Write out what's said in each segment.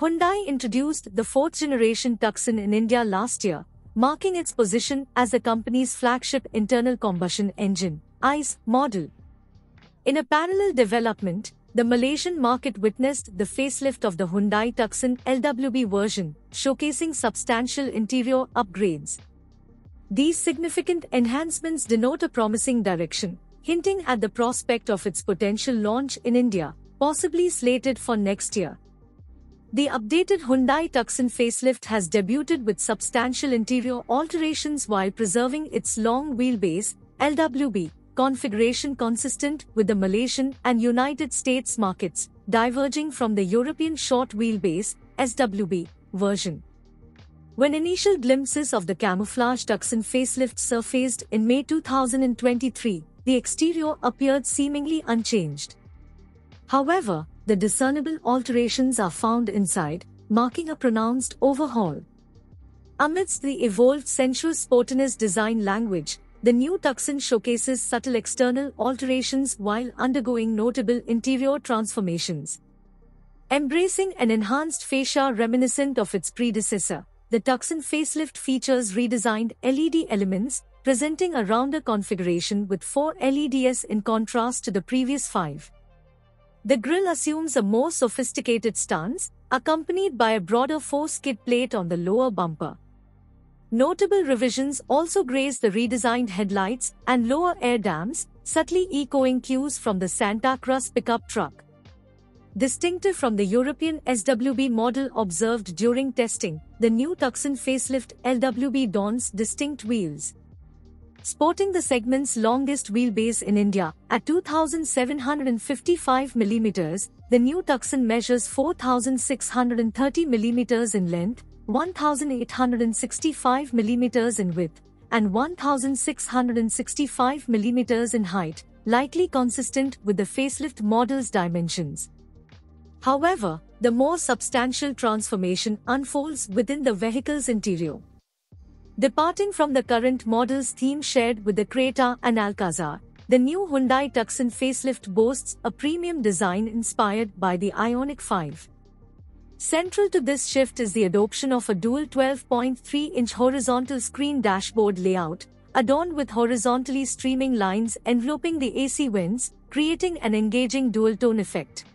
Hyundai introduced the fourth generation Tucson in India last year, marking its position as the company's flagship internal combustion engine ICE model. In a parallel development, the Malaysian market witnessed the facelift of the Hyundai Tucson LWB version, showcasing substantial interior upgrades. These significant enhancements denote a promising direction, hinting at the prospect of its potential launch in India, possibly slated for next year. The updated Hyundai Tucson facelift has debuted with substantial interior alterations while preserving its long wheelbase, LWB, configuration consistent with the Malaysian and United States markets, diverging from the European short wheelbase, SWB, version. When initial glimpses of the camouflage Tucson facelift surfaced in May 2023, the exterior appeared seemingly unchanged. However, the discernible alterations are found inside, marking a pronounced overhaul. Amidst the evolved sensuous sportiness design language, the new Tucson showcases subtle external alterations while undergoing notable interior transformations. Embracing an enhanced fascia reminiscent of its predecessor, the Tucson facelift features redesigned LED elements, presenting a rounder configuration with four LEDs in contrast to the previous five. The grille assumes a more sophisticated stance, accompanied by a broader four-skid plate on the lower bumper. Notable revisions also grace the redesigned headlights and lower air dams, subtly echoing cues from the Santa Cruz pickup truck. Distinctive from the European SWB model observed during testing, the new Tucson facelift LWB dons distinct wheels, sporting the segment's longest wheelbase in India. At 2,755 mm, the new Tucson measures 4,630 mm in length, 1,865 mm in width, and 1,665 mm in height, likely consistent with the facelift model's dimensions. However, the more substantial transformation unfolds within the vehicle's interior. Departing from the current model's theme shared with the Creta and Alcazar, the new Hyundai Tucson facelift boasts a premium design inspired by the Ioniq 5. Central to this shift is the adoption of a dual 12.3-inch horizontal screen dashboard layout, adorned with horizontally streaming lines enveloping the AC vents, creating an engaging dual-tone effect.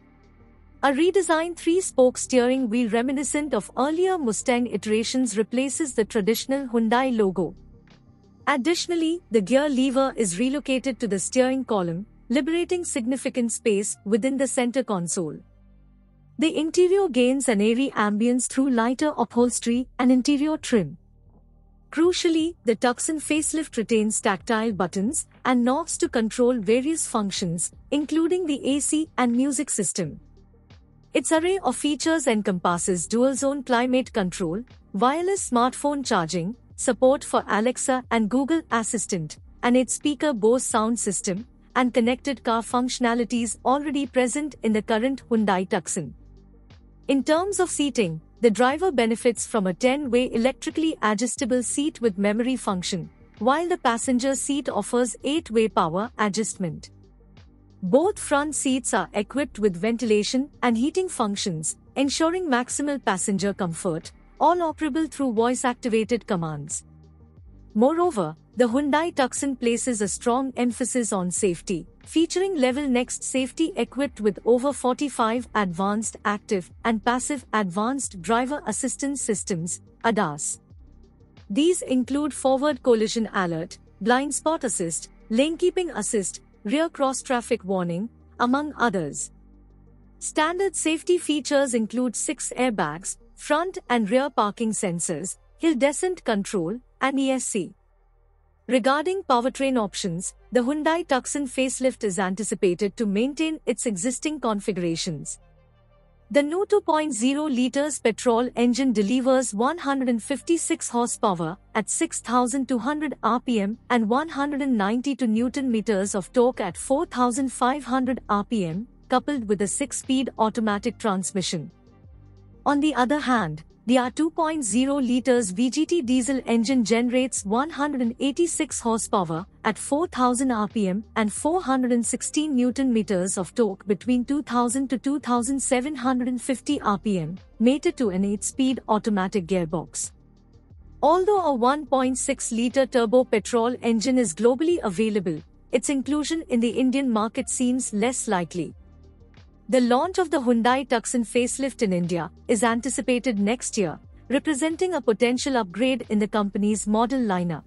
A redesigned three-spoke steering wheel reminiscent of earlier Mustang iterations replaces the traditional Hyundai logo. Additionally, the gear lever is relocated to the steering column, liberating significant space within the center console. The interior gains an airy ambience through lighter upholstery and interior trim. Crucially, the Tucson facelift retains tactile buttons and knobs to control various functions, including the AC and music system. Its array of features encompasses dual-zone climate control, wireless smartphone charging, support for Alexa and Google Assistant, and its speaker Bose sound system, and connected car functionalities already present in the current Hyundai Tucson. In terms of seating, the driver benefits from a 10-way electrically adjustable seat with memory function, while the passenger seat offers 8-way power adjustment. Both front seats are equipped with ventilation and heating functions, ensuring maximal passenger comfort, all operable through voice-activated commands. Moreover, the Hyundai Tucson places a strong emphasis on safety, featuring Level Next safety equipped with over 45 advanced active and passive advanced driver assistance systems, ADAS. These include forward collision alert, blind spot assist, lane keeping assist, rear cross traffic warning, among others. Standard safety features include six airbags, front and rear parking sensors, hill descent control, and ESC. Regarding powertrain options, the Hyundai Tucson facelift is anticipated to maintain its existing configurations. The Nu 2.0 liters petrol engine delivers 156 horsepower at 6200 rpm and 192 newton meters of torque at 4500 rpm, coupled with a 6-speed automatic transmission. On the other hand, the R2.0 liters VGT diesel engine generates 186 horsepower at 4000 rpm and 416 newton meters of torque between 2000 to 2750 rpm, mated to an 8-speed automatic gearbox. Although a 1.6-litre turbo petrol engine is globally available, its inclusion in the Indian market seems less likely. The launch of the Hyundai Tucson facelift in India is anticipated next year, representing a potential upgrade in the company's model lineup.